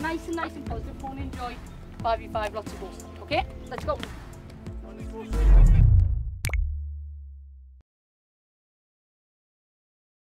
nice and nice and positive. Phone enjoy. Five v five. Lots of goals. Okay, let's go.